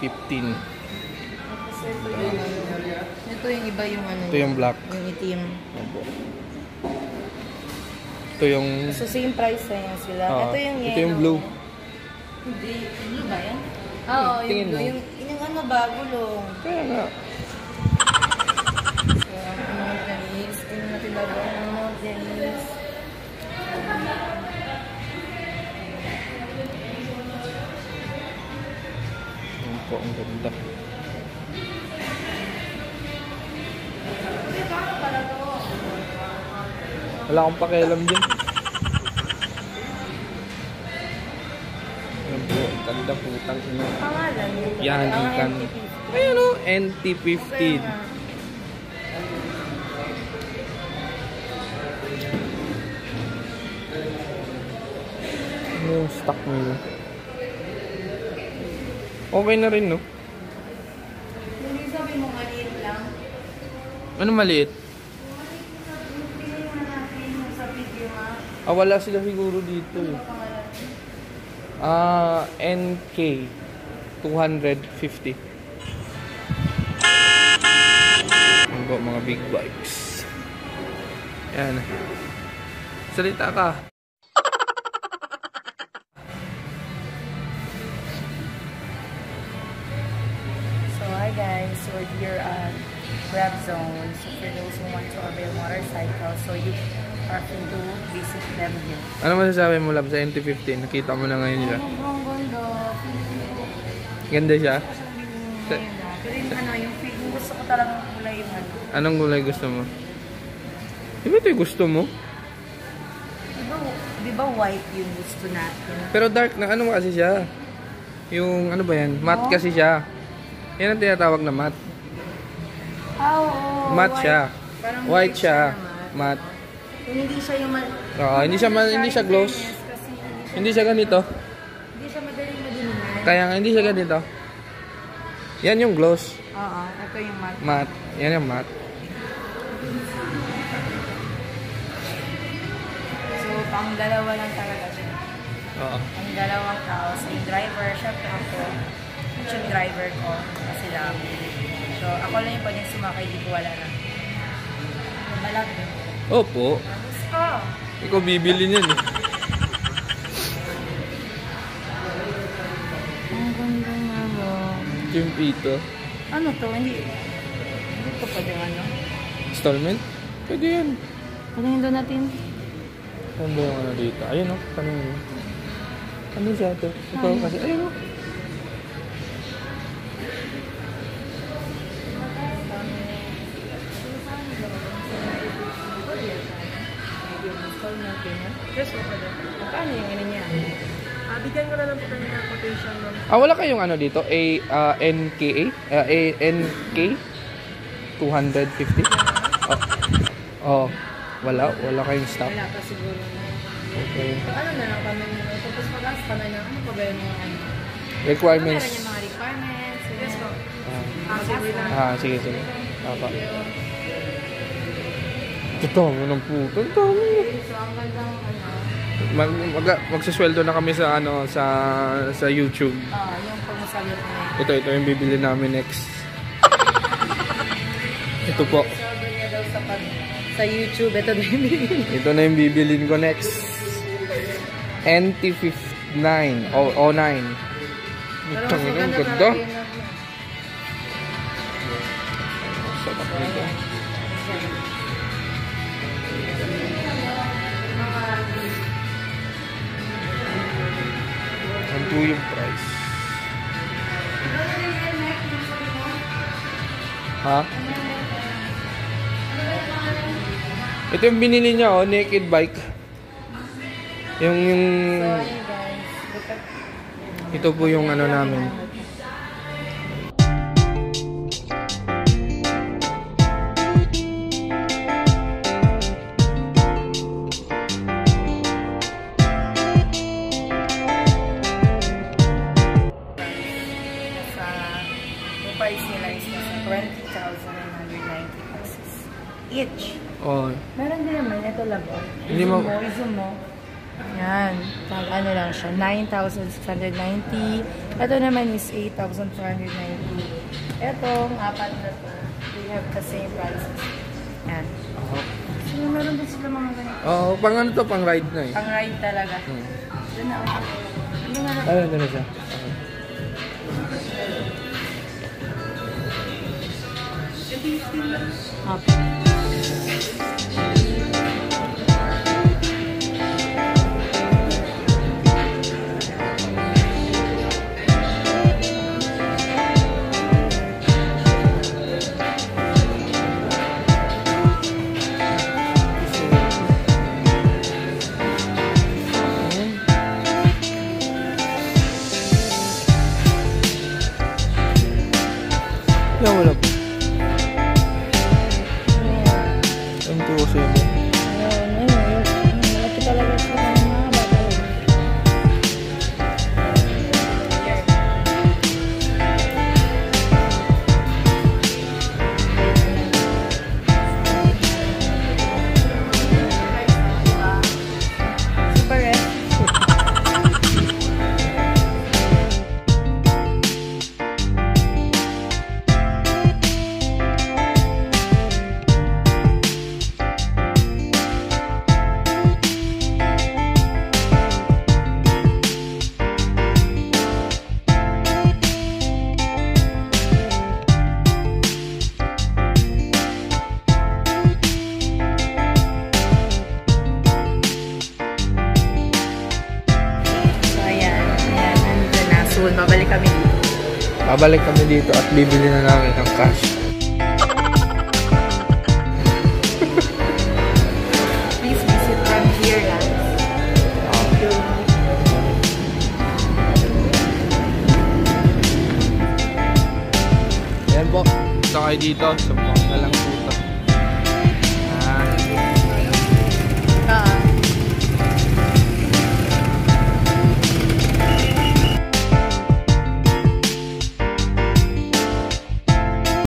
Tapos ito yung yung iba yung ano. Ito yung black. Yung itim. Opo. Ito yung... So same price na yan sila. Oo. ito yung yellow. Ito yung blue. Hindi. Blue ba yan? Oo, yung Tingin blue. mo. Yung, yung ano ba, gulong. Kaya nga. Po, ang ganda. Wala akong pakialam din. Yan po, ang ganda ina. Pangalan yun. Yan, Ang. NTP. Ayun o, NT15. Kaya nga. Ano yung stock nila? Okay na rin, no? Hindi sabi mo maliit lang. Ano maliit? Ah, wala sila siguro dito eh. Ah, NK 250. Yan po, mga big bikes. Yan. Salita ka. We're here at Grab Zone. So for those who want to avail motorcycles, so you are free to visit them here. Ano masasabi mo, Lab, sa NT15? Nakita mo na ngayon siya. Sobrang ganda. Ganda siya. Pero yung ano, yung feel, yung gusto ko talagang kulay yung ano. Anong gulay gusto mo? Di ba ito yung gusto mo? Di ba, di ba white yung gusto natin? Pero dark na ano kasi siya. Yung ano ba yan? Matte kasi siya. Yan ang tinatawag na matte. Ah, oo. Matte siya. Parang White siya. Matte. Yung hindi siya yung... ma- Oo, hindi siya ma- hindi siya gloss. Kasi hindi, Hindi siya ganito. hindi siya madaling madiliman. Kaya nga hindi siya ganito. Yan yung gloss. Oo, ito yung matte. Matte. Yan yung matte. So, pang dalawa lang talaga siya. Oo. Ang dalawang tao. So, yung driver, syempre ako. Yung driver ko. Kasi lang. So, ako lang yung pwedeng sumakay. Di ko wala na. Malaki. Opo. Tapos ko. Ikaw bibili niyan eh. Ang ganda nga mo. Yung pito. Ano to? Hindi. Hindi ko pwede ano. Installment? Pwede yan. Paningin doon natin. Ano ba yung ano dito? Ayun o. Oh, kanina yun. Ano siya ito? Ikaw kasi. Ayun o. Oh. Yes, po pwede. Paano yung ano niya? Ah, bigyan ko na lang po kayo ng quotation ng Ah, wala kayong ano dito? A, ah, NKA? Ah, A, NK? 250? Oh. oh. Wala. Wala kayong stock. Wala pa siguro na. Okay. So, ano na lang kami nila. Tapos mag-ask kami na ano pa ba yung mga ano. Requirements. Ano meron yung mga requirements. Yes po. Ah, Ah, sige lang. ah sige, sige. Ito, mo ng puto. So, ang gandang ano. mag, mag, magsusweldo na kami sa ano sa sa YouTube. Ah, yung pagmasabi ko. Ito, ito yung bibili namin next. Ito po. Sa sa YouTube, ito na yung bibili. Ito na yung bibilin ko next. NT59 o O9. Pero Ito mas ang ganda. Sarap nito. Yan po yung price. Ha? Ito yung binili niya, oh, naked bike. Yung, yung, ito po yung ano namin. Each. Oh, Meron din naman ito labo. Hindi mo- mo, zoom mo. Yan. Tag, ano lang siya, 9,690. Ito naman is 8,490. Etong apat na to, we have the same prices. Yan. So, meron din sila mga ganito. Oo, pang ano to, pang ride na eh. Pang ride talaga. Hmm. Doon na ako. Ano? Ayun, doon na siya. Okay. Yan, wala kami dito. Babalik kami dito at bibili na namin ng cash. Please visit Lands. Thank you. Ayan po. Gusto kayo dito. Sumbong